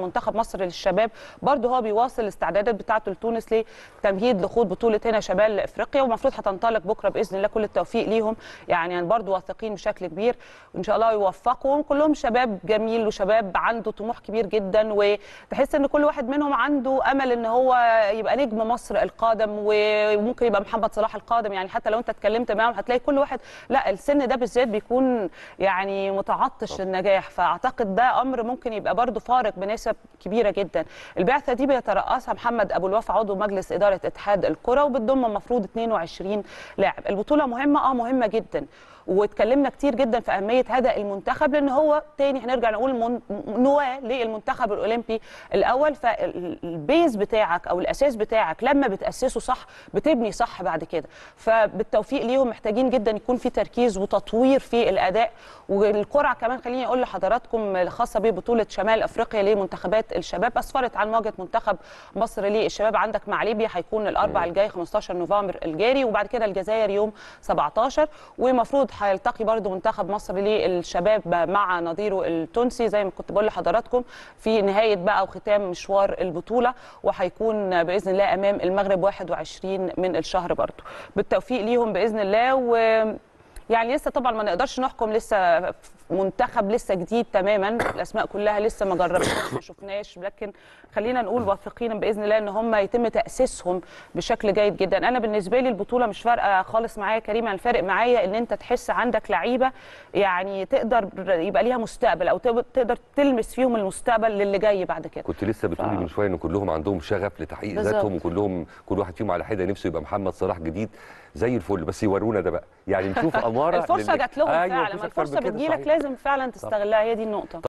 منتخب مصر للشباب. برضه هو بيواصل الاستعدادات بتاعته لتونس لتمهيد لخوض بطولة هنا شمال إفريقيا والمفروض هتنطلق بكرة بإذن الله. كل التوفيق ليهم. يعني برضه واثقين بشكل كبير. وإن شاء الله يوفقوا كلهم شباب جميل وشباب عنده طموح كبير جدا. وتحس إن كل واحد منهم عنده أمل إن هو يبقى نجم مصر القادم وممكن يبقى محمد صلاح القادم. يعني حتى لو أنت اتكلمت معاهم هتلاقي كل واحد لا السن ده بالذات بيكون يعني متعطش للنجاح فأعتقد ده أمر ممكن يبقى برضه فارق بنسب كبيرة جدا. البعثة دي بيترأسها محمد أبو الوفا عضو مجلس إدارة اتحاد الكرة وبتضم المفروض 22 لاعب. البطولة مهمة آه مهمة جدا. واتكلمنا كتير جدا في أهمية هذا المنتخب لأن هو تاني هنرجع نقول من... نواه للمنتخب الأولمبي الأول. فالبيز بتاعك أو الأساس بتاعك لما بتأسسه صح بتبني صح بعد كده. فبالتوفيق ليهم محتاجين جدا يكون في تركيز وتطوير في الأداء. والقرعه كمان خليني أقول لحضراتكم الخاصة ببطولة شمال أفريقيا لمنتخبات الشباب أسفرت عن مواجهة منتخب مصر للشباب. عندك مع ليبيا هيكون الأربع الجاي 15 نوفمبر الجاري وبعد كده الجزائر يوم 17 ومفروض هيلتقي برضو منتخب مصر للشباب مع نظيره التونسي. زي ما كنت بقول لحضراتكم في نهاية بقى وختام مشوار البطولة وهيكون بإذن الله أمام المغرب 21 من الشهر برضو. بالتوفيق ليهم بإذن الله و يعني لسه طبعا ما نقدرش نحكم لسه منتخب لسه جديد تماما. الأسماء كلها لسه ما جربناش ما شفناش. لكن خلينا نقول واثقين بإذن الله إن هم يتم تأسيسهم بشكل جيد جدا. أنا بالنسبة لي البطولة مش فارقة خالص معايا كريم الفارق معايا إن أنت تحس عندك لعيبة يعني تقدر يبقى ليها مستقبل أو تقدر تلمس فيهم المستقبل للي جاي بعد كده. كنت لسه بتقولي ف... من شوية إن كلهم عندهم شغف لتحقيق ذاتهم وكلهم كل واحد فيهم على حدة نفسه يبقى محمد صلاح جديد زي الفل. بس يورونا ده بقى. يعني نشوف أمارة الفرصة جات لهم فعلا. الفرصة بتجيلك لازم فعلا تستغلها هي دي النقطة.